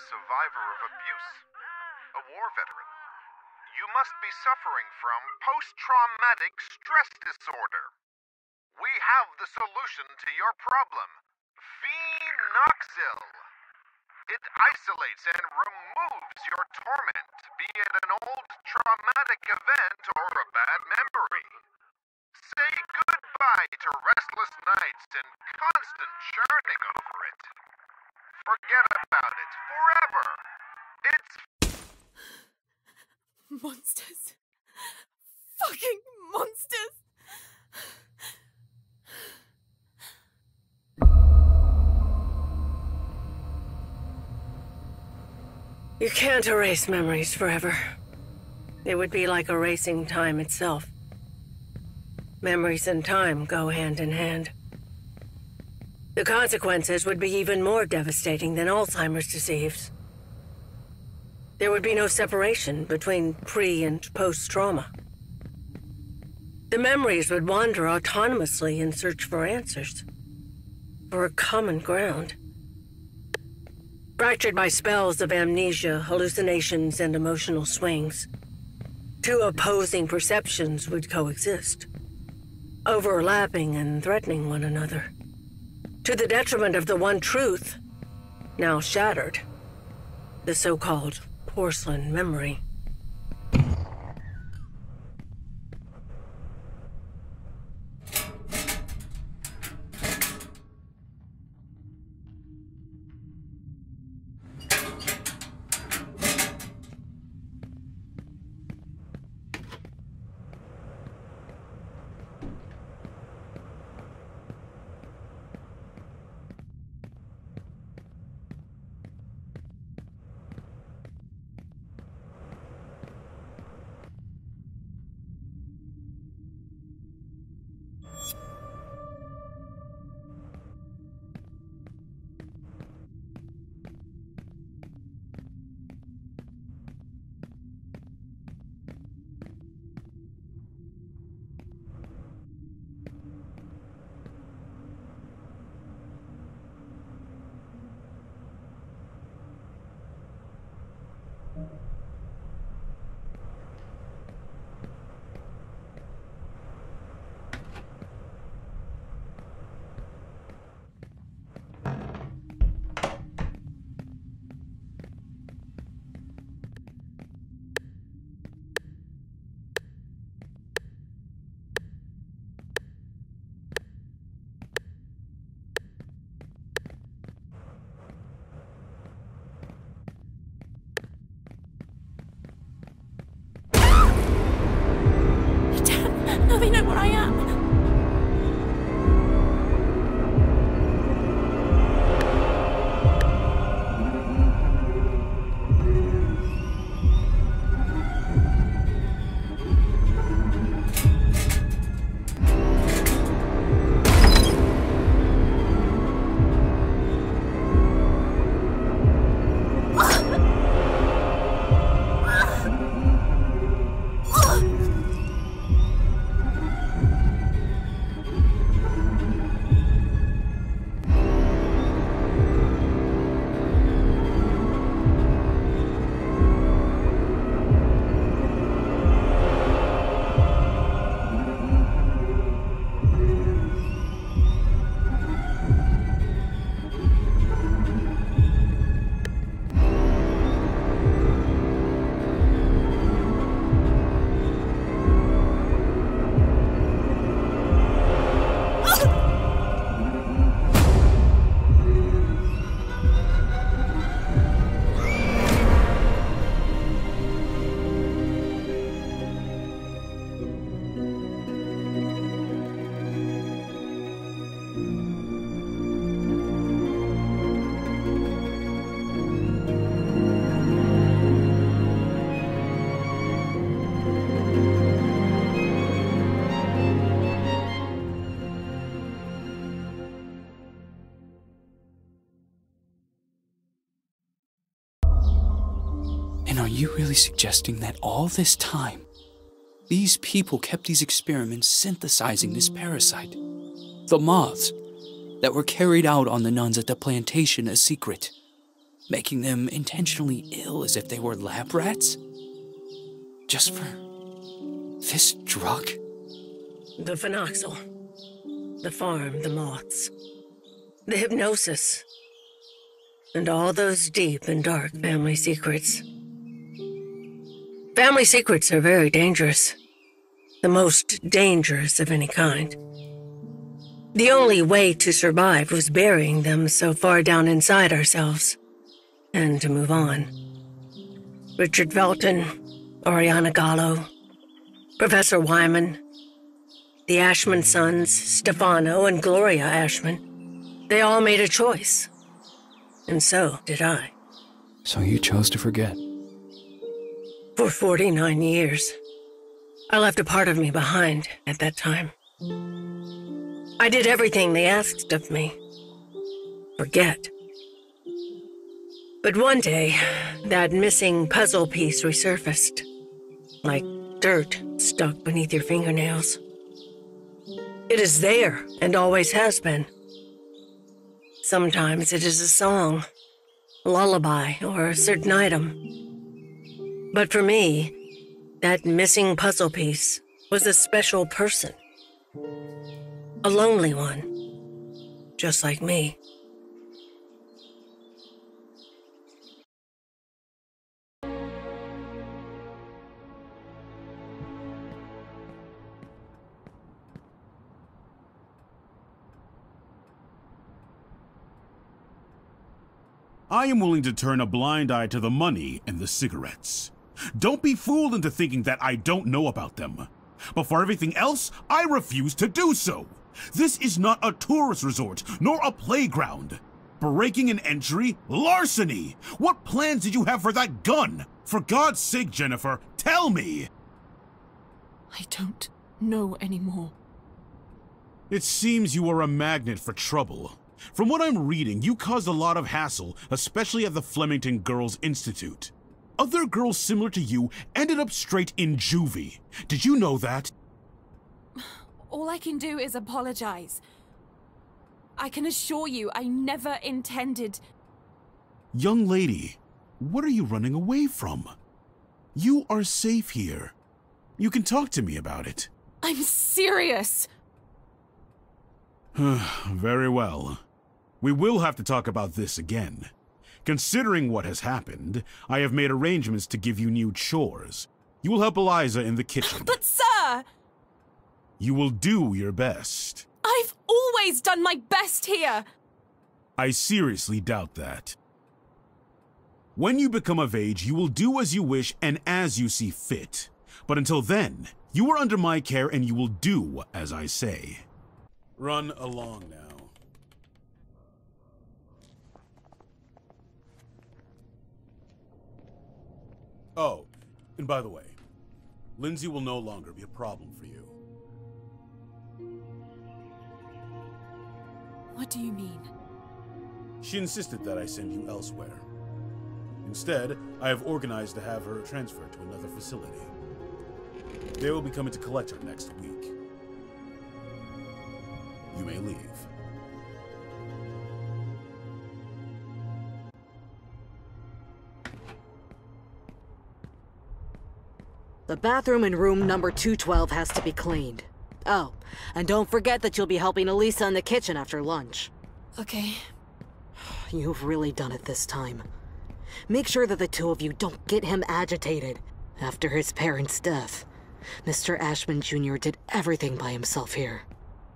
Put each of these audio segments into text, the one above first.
a survivor of abuse, a war veteran. You must be suffering from post traumatic stress disorder. We have the solution to your problem Phenoxyl. It isolates and removes your torment, be it an old traumatic event or a bad memory. Say goodbye to restless nights and constant churning over. Forget about it forever. It's Monsters. Fucking monsters. You can't erase memories forever. It would be like erasing time itself. Memories and time go hand in hand. The consequences would be even more devastating than Alzheimer's disease. There would be no separation between pre and post trauma. The memories would wander autonomously in search for answers, for a common ground. Fractured by spells of amnesia, hallucinations, and emotional swings, two opposing perceptions would coexist, overlapping and threatening one another, to the detriment of the one truth, now shattered the so called porcelain memory. You really suggesting that all this time, these people kept these experiments synthesizing this parasite? The moths that were carried out on the nuns at the plantation a secret. making them intentionally ill as if they were lab rats? Just for this drug? The phenoxyl. The farm, the moths. The hypnosis. And all those deep and dark family secrets. Family secrets are very dangerous. The most dangerous of any kind. The only way to survive was burying them so far down inside ourselves. And to move on. Richard Felton, Oriana Gallo, Professor Wyman, the Ashmann sons, Stefano and Gloria Ashmann, they all made a choice. And so did I. So you chose to forget. For 49 years. I left a part of me behind at that time. I did everything they asked of me. Forget. But one day, that missing puzzle piece resurfaced. Like dirt stuck beneath your fingernails. It is there and always has been. Sometimes it is a song, a lullaby, or a certain item. But for me, that missing puzzle piece was a special person. A lonely one. Just like me. I am willing to turn a blind eye to the money and the cigarettes. Don't be fooled into thinking that I don't know about them. But for everything else, I refuse to do so. This is not a tourist resort, nor a playground. Breaking an entry? Larceny! What plans did you have for that gun? For God's sake, Jennifer, tell me! I don't know anymore. It seems you are a magnet for trouble. From what I'm reading, you caused a lot of hassle, especially at the Flemmington Girls Institute. Other girls similar to you ended up straight in juvie. Did you know that? All I can do is apologize. I can assure you, I never intended. Young lady, what are you running away from? You are safe here. You can talk to me about it. I'm serious! Very well. We will have to talk about this again. Considering what has happened, I have made arrangements to give you new chores. You will help Eliza in the kitchen. But, sir! You will do your best. I've always done my best here! I seriously doubt that. When you become of age, you will do as you wish and as you see fit. But until then, you are under my care and you will do as I say. Run along now. Oh, and by the way, Lindsay will no longer be a problem for you. What do you mean? She insisted that I send you elsewhere. Instead, I have organized to have her transferred to another facility. They will be coming to collect her next week. You may leave. The bathroom in room number 212 has to be cleaned. Oh, and don't forget that you'll be helping Elisa in the kitchen after lunch. Okay. You've really done it this time. Make sure that the two of you don't get him agitated. After his parents' death, Mr. Ashmann Jr. did everything by himself here.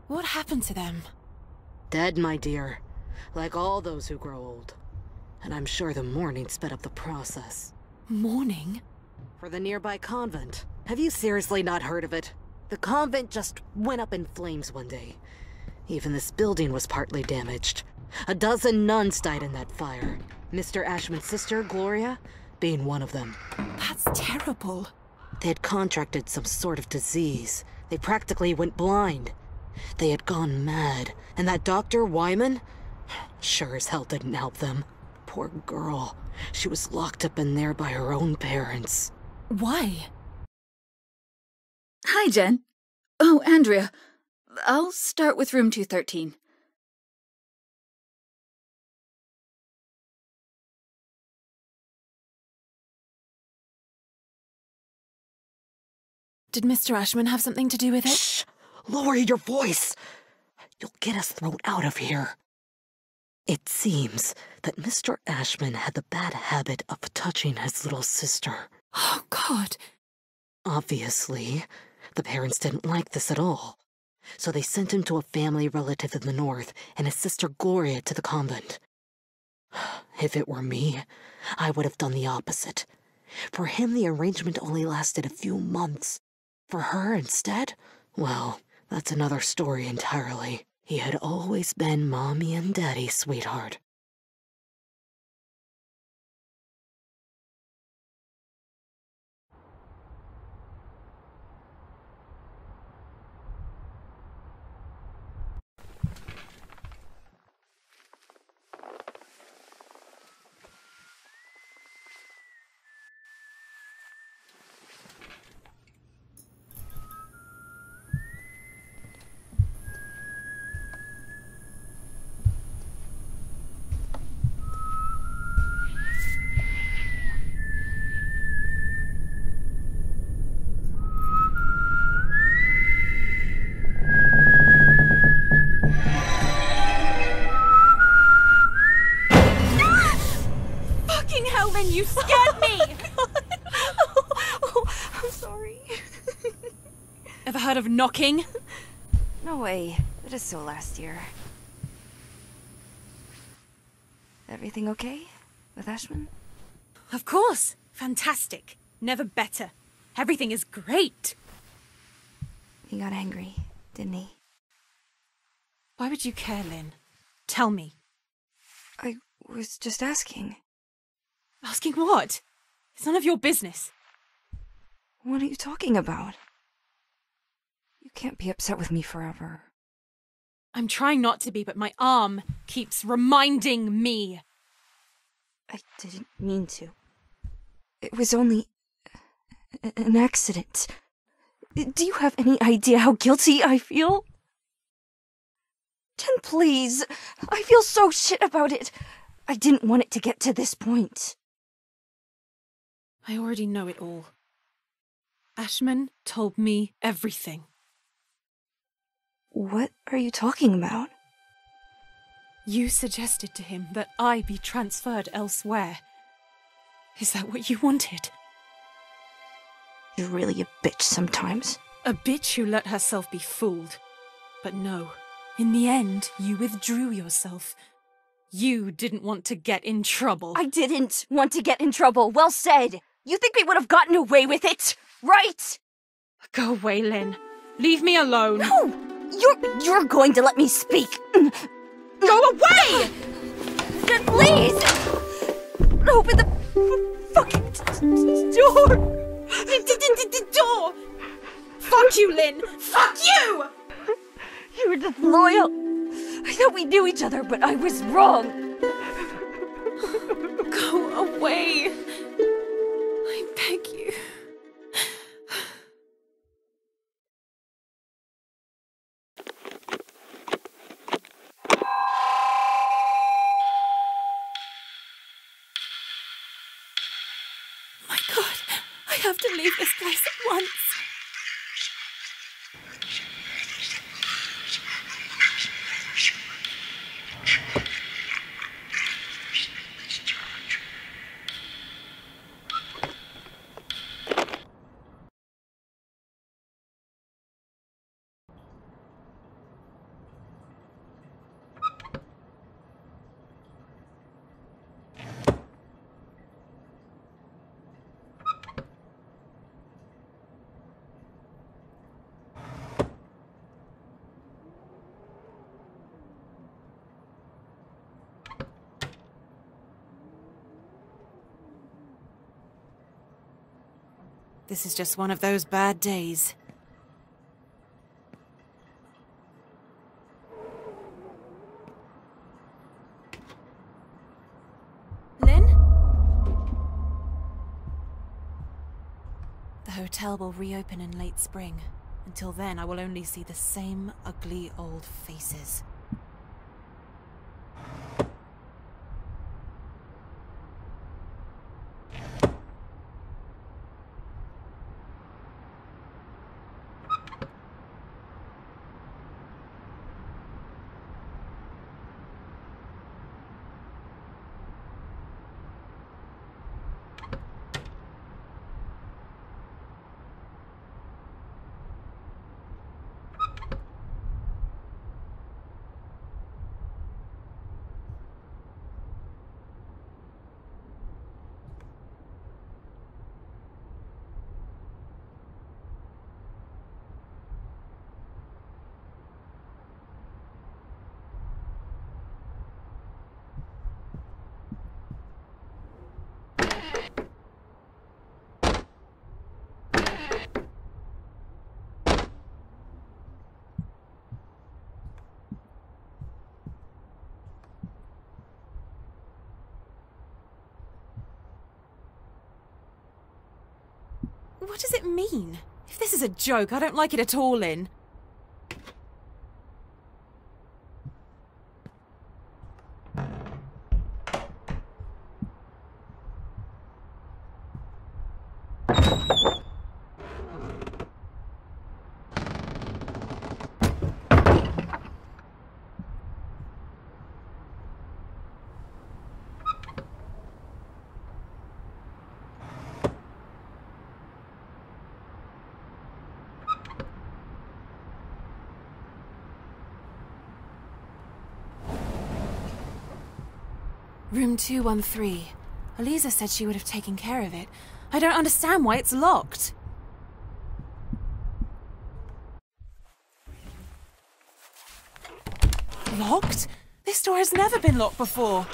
What happened to them? Dead, my dear. Like all those who grow old. And I'm sure the mourning sped up the process. Mourning? For the nearby convent. Have you seriously not heard of it? The convent just went up in flames one day. Even this building was partly damaged. A dozen nuns died in that fire. Mr. Ashmann's sister, Gloria, being one of them. That's terrible. They had contracted some sort of disease. They practically went blind. They had gone mad, and that Dr. Wyman sure as hell didn't help them. Poor girl. She was locked up in there by her own parents. Why? Hi, Jen. Oh, Andrea. I'll start with room 213. Did Mr. Ashmann have something to do with it? Shh! Lower your voice! You'll get us thrown out of here. It seems that Mr. Ashmann had the bad habit of touching his little sister. Oh, God. Obviously, the parents didn't like this at all. So they sent him to a family relative in the north and his sister Gloria to the convent. If it were me, I would have done the opposite. For him, the arrangement only lasted a few months. For her, instead, well, that's another story entirely. He had always been mommy and daddy's sweetheart. Knocking? No way. It is so last year. Everything okay with Ashmann? Of course. Fantastic. Never better. Everything is great. He got angry, didn't he? Why would you care, Linn? Tell me. I was just asking. Asking what? It's none of your business. What are you talking about? You can't be upset with me forever. I'm trying not to be, but my arm keeps reminding me. I didn't mean to. It was only an accident. Do you have any idea how guilty I feel? Jen, please. I feel so shit about it. I didn't want it to get to this point. I already know it all. Ashmann told me everything. What are you talking about? You suggested to him that I be transferred elsewhere. Is that what you wanted? You're really a bitch sometimes. A bitch who let herself be fooled. But no, in the end, you withdrew yourself. You didn't want to get in trouble. I didn't want to get in trouble. Well said. You think we would have gotten away with it, right? Go away, Linn. Leave me alone. No! You're you're going to let me speak. Mm. Go away! Please! Open the fucking door! Door! Fuck you, Linn! Fuck you! You were disloyal. I thought we knew each other, but I was wrong. Go away. My god, I have to leave this place at once. This is just one of those bad days. Linn? The hotel will reopen in late spring. Until then, I will only see the same ugly old faces. What does it mean? If this is a joke, I don't like it at all, Linn. Room 213. Eliza said she would have taken care of it. I don't understand why it's locked. Locked? This door has never been locked before.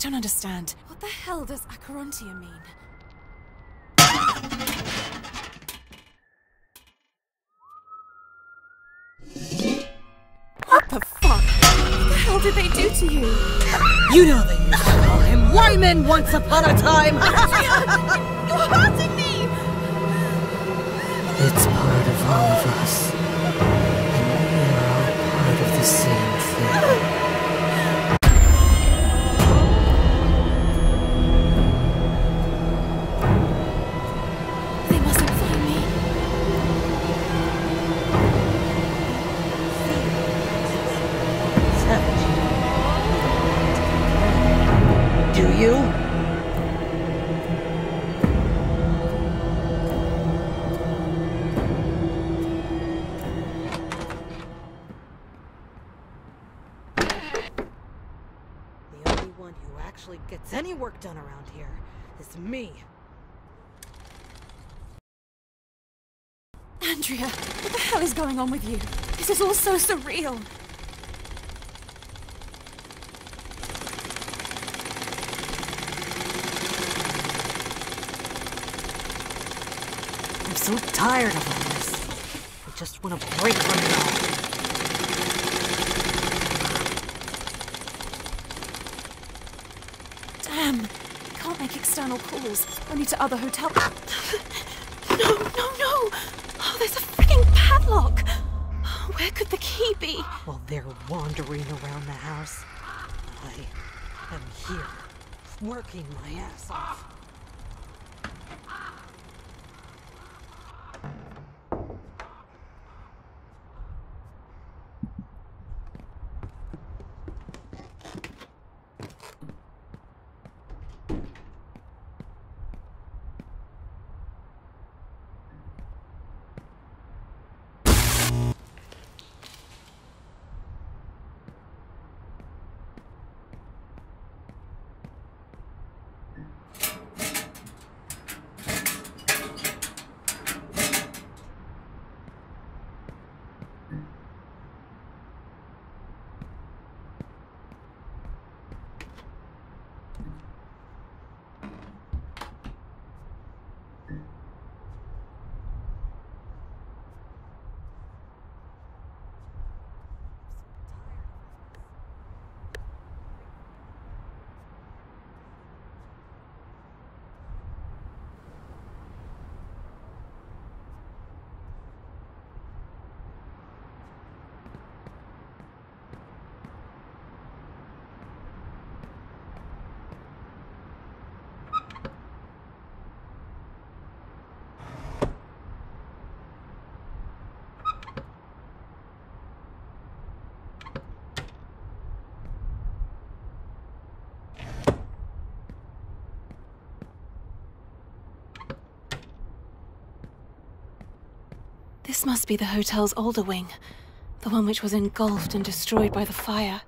Don't understand. What the hell does Acherontia mean? What the fuck? What the hell did they do to you? You know they used to call him Wyman once upon a time! You're hurting me! It's part of all of us. And we are all part of the same thing. One who actually gets any work done around here is me. Andrea, what the hell is going on with you? This is all so surreal. I'm so tired of all this. I just want to break from it all. Damn. Can't make external calls. Only to other hotel. no, no, no! Oh, there's a freaking padlock! Where could the key be? While they're wandering around the house, I am here, working my ass off. This must be the hotel's older wing, the one which was engulfed and destroyed by the fire.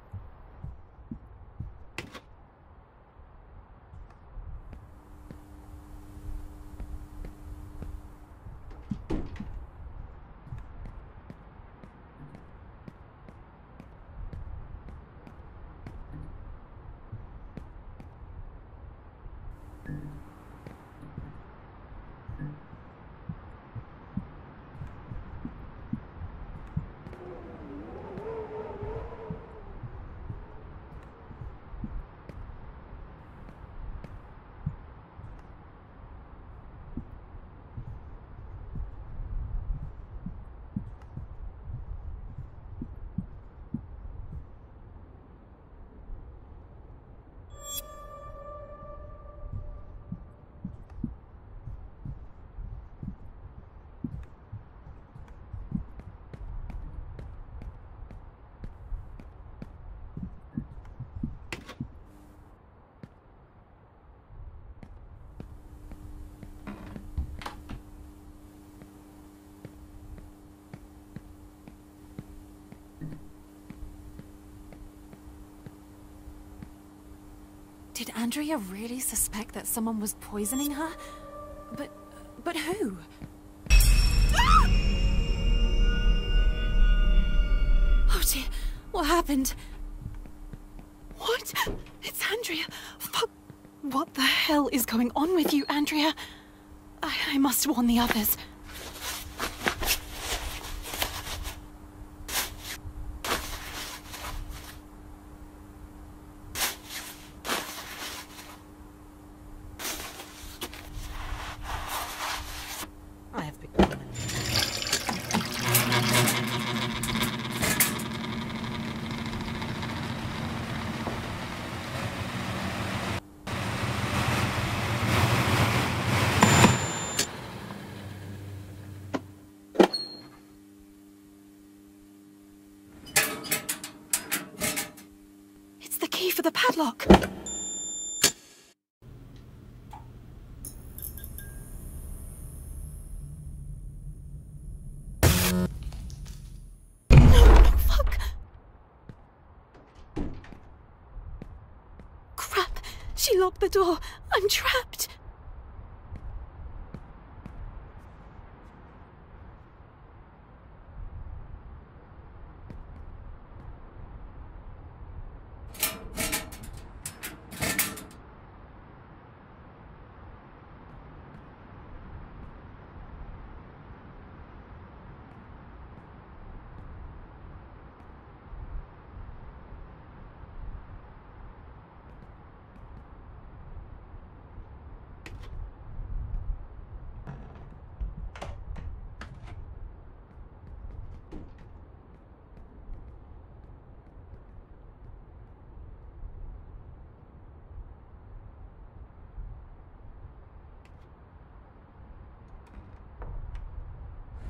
Did Andrea really suspect that someone was poisoning her? But... but who? Oh dear, what happened? What? It's Andrea. Fuck. What the hell is going on with you, Andrea? I, I must warn the others. I have become an It's the Crap. She locked the door. I'm trapped.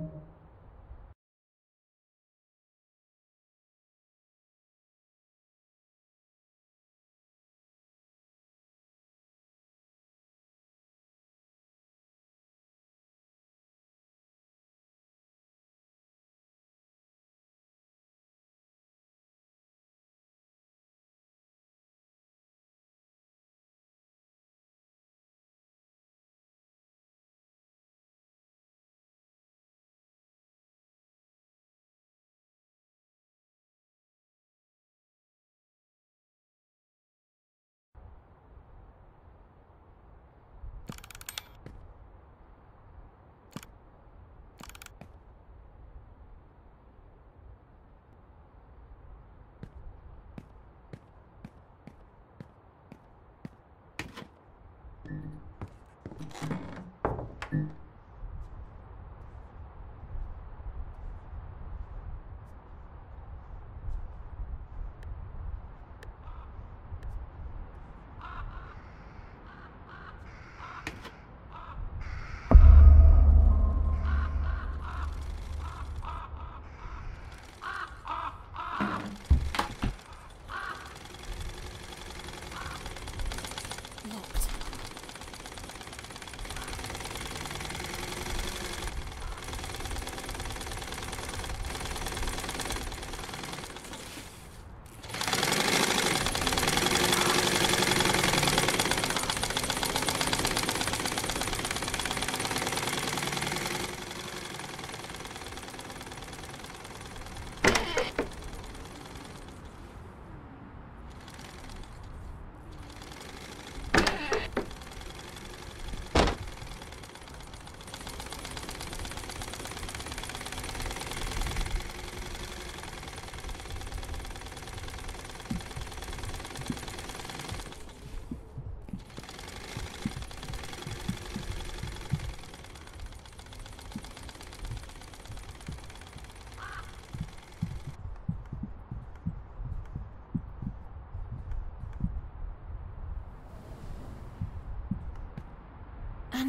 Locked.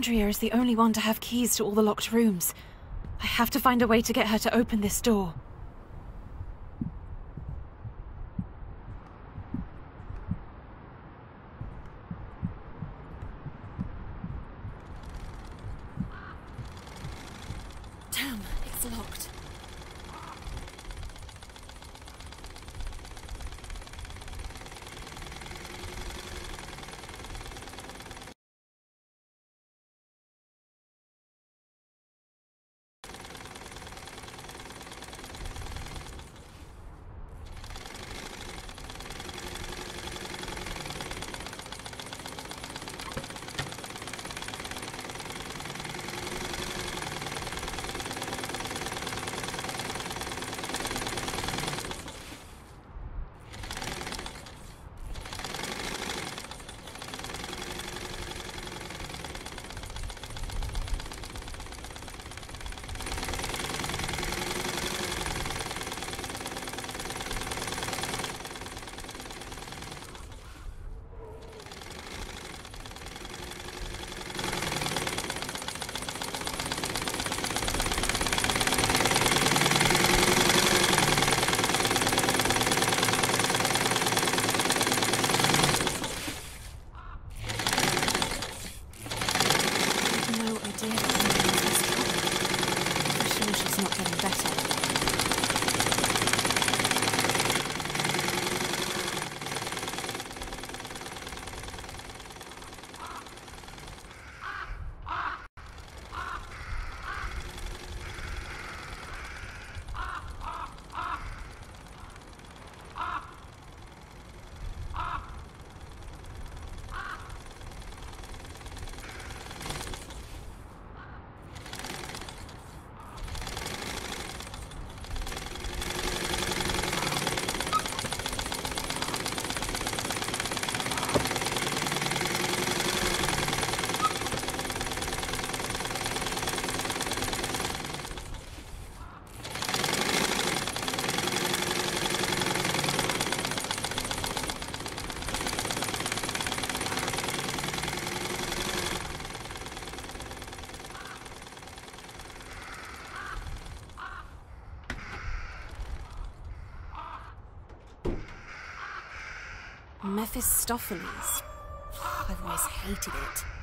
Andrea is the only one to have keys to all the locked rooms. I have to find a way to get her to open this door. Mephistopheles. I've always hated it.